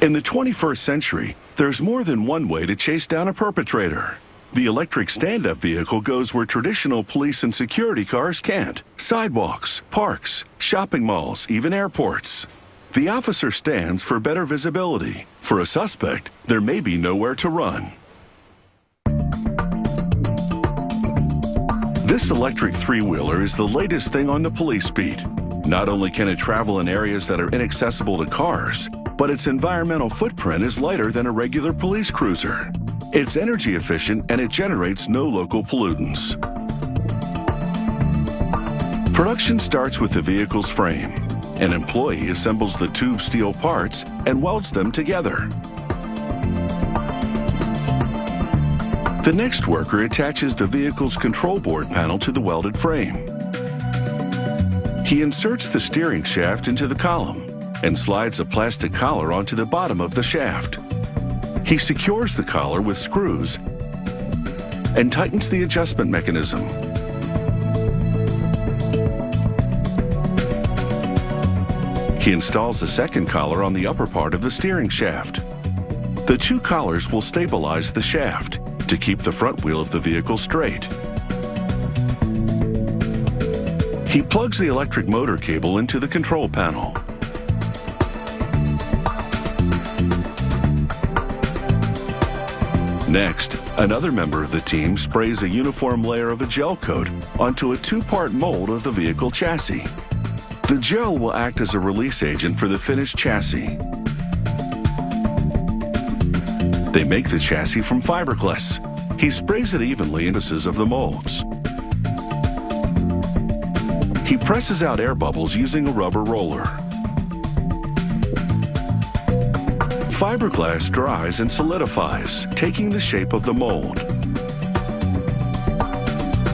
In the 21st century, there's more than one way to chase down a perpetrator. The electric stand-up vehicle goes where traditional police and security cars can't. Sidewalks, parks, shopping malls, even airports. The officer stands for better visibility. For a suspect, there may be nowhere to run. This electric three-wheeler is the latest thing on the police beat. Not only can it travel in areas that are inaccessible to cars, but its environmental footprint is lighter than a regular police cruiser. It's energy efficient and it generates no local pollutants. Production starts with the vehicle's frame. An employee assembles the tube steel parts and welds them together. The next worker attaches the vehicle's control board panel to the welded frame. He inserts the steering shaft into the column and slides a plastic collar onto the bottom of the shaft. He secures the collar with screws and tightens the adjustment mechanism. He installs a second collar on the upper part of the steering shaft. The two collars will stabilize the shaft to keep the front wheel of the vehicle straight. He plugs the electric motor cable into the control panel. Next, another member of the team sprays a uniform layer of a gel coat onto a two-part mold of the vehicle chassis. The gel will act as a release agent for the finished chassis. They make the chassis from fiberglass. He sprays it evenly into pieces of the molds. He presses out air bubbles using a rubber roller. Fiberglass dries and solidifies, taking the shape of the mold.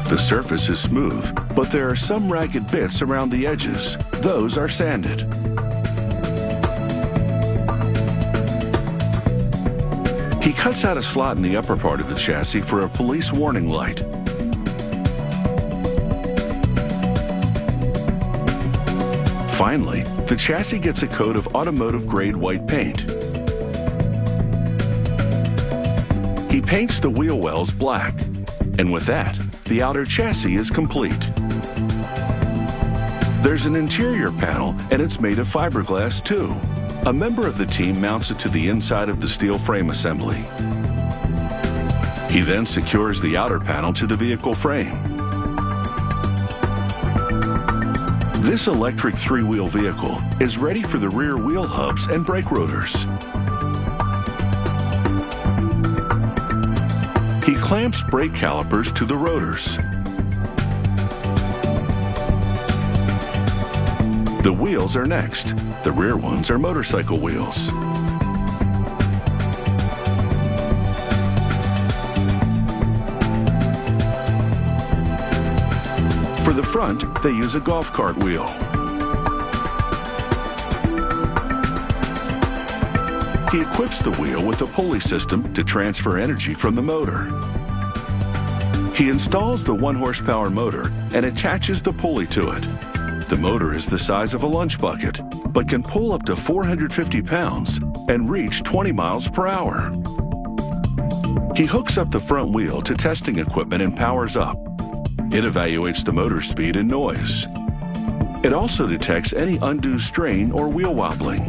The surface is smooth, but there are some ragged bits around the edges. Those are sanded. He cuts out a slot in the upper part of the chassis for a police warning light. Finally, the chassis gets a coat of automotive-grade white paint. He paints the wheel wells black, and with that, the outer chassis is complete. There's an interior panel, and it's made of fiberglass too. A member of the team mounts it to the inside of the steel frame assembly. He then secures the outer panel to the vehicle frame. This electric three-wheel vehicle is ready for the rear wheel hubs and brake rotors. He clamps brake calipers to the rotors. The wheels are next. The rear ones are motorcycle wheels. For the front, they use a golf cart wheel. He equips the wheel with a pulley system to transfer energy from the motor. He installs the one horsepower motor and attaches the pulley to it. The motor is the size of a lunch bucket, but can pull up to 450 pounds and reach 20 miles per hour. He hooks up the front wheel to testing equipment and powers up. It evaluates the motor speed and noise. It also detects any undue strain or wheel wobbling.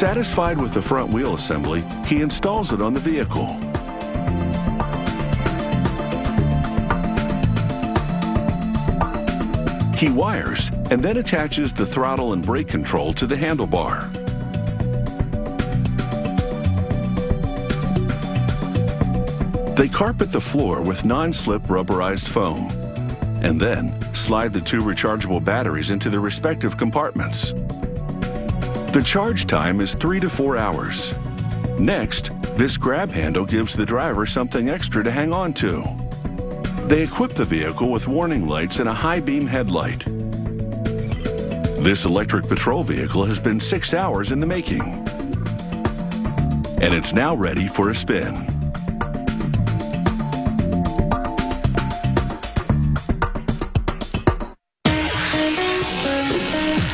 Satisfied with the front wheel assembly, he installs it on the vehicle. He wires and then attaches the throttle and brake control to the handlebar. They carpet the floor with non-slip rubberized foam and then slide the two rechargeable batteries into their respective compartments. The charge time is three to four hours. Next, this grab handle gives the driver something extra to hang on to. They equip the vehicle with warning lights and a high beam headlight. This electric patrol vehicle has been six hours in the making. And it's now ready for a spin.